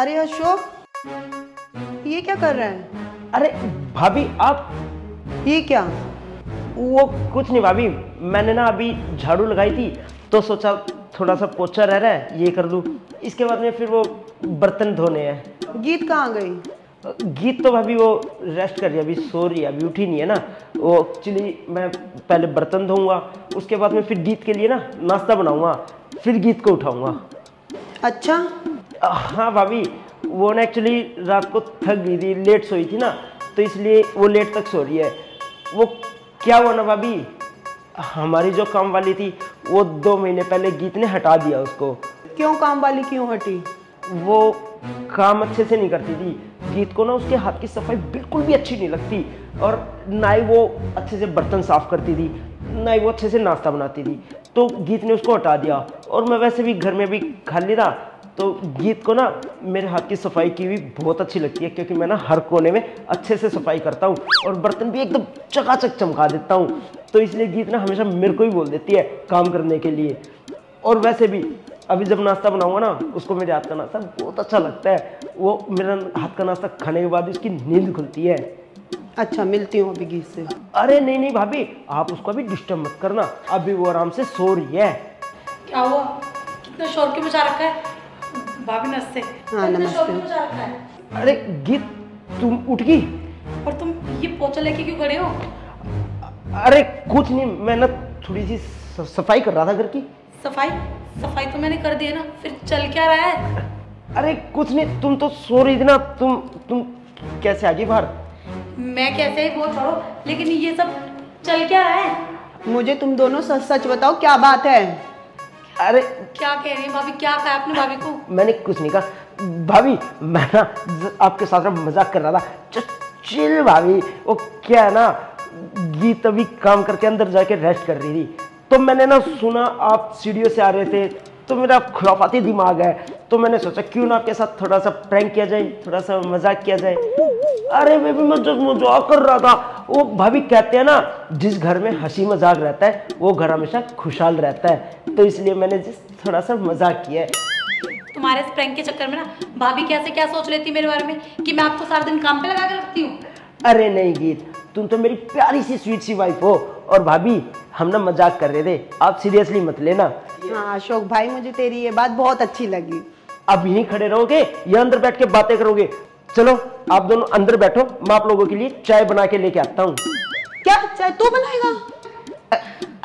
अरे अशोक ये क्या कर रहे हैं? अरे भाभी आप? ये क्या? वो कुछ नहीं भाभी मैंने ना अभी झाड़ू लगाई थी तो सोचा थोड़ा सा पोछा रह रहा है ये कर दूँ इसके बाद में फिर वो बर्तन धोने हैं। गीत कहाँ गई? गीत तो भाभी वो रेस्ट कर रही है अभी सो रही है अभी उठी नहीं है ना। वो एक्चुअली मैं पहले बर्तन धोऊँगा उसके बाद में फिर गीत के लिए ना नाश्ता बनाऊँगा फिर गीत को उठाऊँगा। अच्छा हाँ भाभी वो ना एक्चुअली रात को थक गई थी लेट सोई थी ना तो इसलिए वो लेट तक सो रही है। वो क्या हुआ ना भाभी? हमारी जो काम वाली थी वो दो महीने पहले गीत ने हटा दिया उसको। क्यों काम वाली क्यों हटी? वो काम अच्छे से नहीं करती थी। गीत को ना उसके हाथ की सफ़ाई बिल्कुल भी अच्छी नहीं लगती और ना ही वो अच्छे से बर्तन साफ़ करती थी ना ही वो अच्छे से नाश्ता बनाती थी। तो गीत ने उसको हटा दिया और मैं वैसे भी घर में भी खाली था तो गीत को ना मेरे हाथ की सफ़ाई की भी बहुत अच्छी लगती है क्योंकि मैं ना हर कोने में अच्छे से सफ़ाई करता हूँ और बर्तन भी एकदम चकाचक चमका देता हूँ। तो इसलिए गीत ना हमेशा मेरे को ही बोल देती है काम करने के लिए। और वैसे भी अभी जब नाश्ता बनाऊँगा ना उसको मेरे हाथ का नाश्ता बहुत अच्छा लगता है। वो मेरा हाथ का नाश्ता खाने के बाद उसकी नींद खुलती है। अच्छा मिलती हूँ अभी गीत से। अरे नहीं नहीं भाभी आप उसको अभी डिस्टर्ब मत करना अभी वो आराम से सो रही है। क्या हुआ? कितना शोर क्यों मचा रखा है? भाभी नमस्ते। हाँ, नमस्ते। अरे गीत तुम उठ गई? और तुम ये पोछा लेके क्यों खड़े हो? अरे कुछ नहीं मैं ना थोड़ी सी सफ़ाई कर रहा था घर की। सफ़ाई? सफ़ाई तो मैंने कर दी है ना फिर चल क्या रहा है? अरे कुछ नहीं तुम तो सो रही थी ना तुम तुम कैसे आ गई बाहर? मैं कैसे ही बोल छोड़ो लेकिन ये सब चल क्या रहा है? मुझे तुम दोनों सच सच बताओ क्या बात है? अरे क्या कह रही है भाभी? क्या कहा आपने भाभी को? मैंने कुछ नहीं कहा। भाभी मैं ना आपके साथ ना मज़ाक कर रहा था। chill भाभी। वो क्या है ना गीत अभी काम करके अंदर जाके रेस्ट कर रही थी। तो मैंने ना सुना आप सीढ़ियों से आ रहे थे तो मेरा खुराफाती दिमाग है। तो मैंने सोचा क्यों ना आपके साथ थोड़ा सा प्रैंक किया जाए थोड़ा सा मज़ाक किया जाए। अरे बेबी मैं जो मज़ाक कर रहा था। वो भाभी कहते हैं ना जिस घर में हँसी मज़ाक रहता है वो घर हमेशा खुशहाल रहता है। तो इसलिए मैंने जिस थोड़ा सा मज़ाक किया है। तुम्हारे इस प्रैंक के चक्कर में ना भाभी कैसे क्या सोच लेती मेरे बारे में कि मैं आपको सारा दिन काम पे लगा के रखती हूँ? अरे नहीं गीत तुम तो मेरी प्यारी सी स्वीट सी वाइफ हो। और भाभी हम ना मज़ाक कर रहे थे आप सीरियसली मत लेना। हाँ अशोक भाई मुझे तेरी ये बात बहुत अच्छी लगी। अब यहीं खड़े रहोगे या अंदर बैठ के बातें करोगे? चलो आप दोनों अंदर बैठो मैं आप लोगों के लिए चाय बना के लेके आता हूँ। क्या? चाय तू बनाएगा?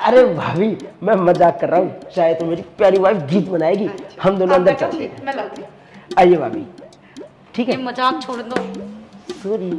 अरे भाभी मैं मज़ाक कर रहा हूँ। चाय तो मेरी प्यारी वाइफ गीत बनाएगी। हम दोनों अंदर चलते हैं। हूँ। आइए भाभी। ठीक है। मज़ाक छोड़ दो। सॉरी